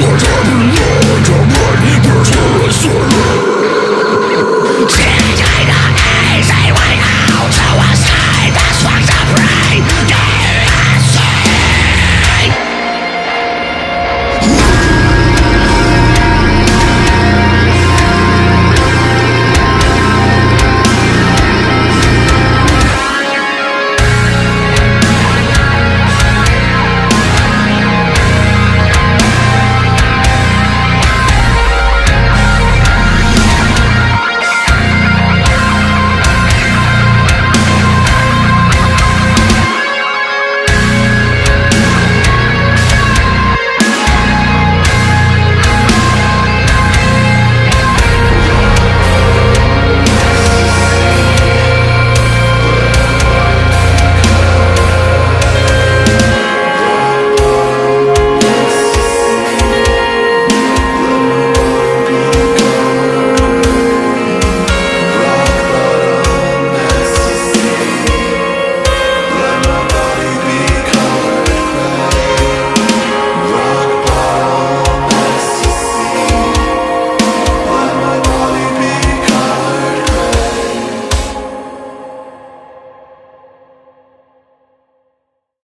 You didn't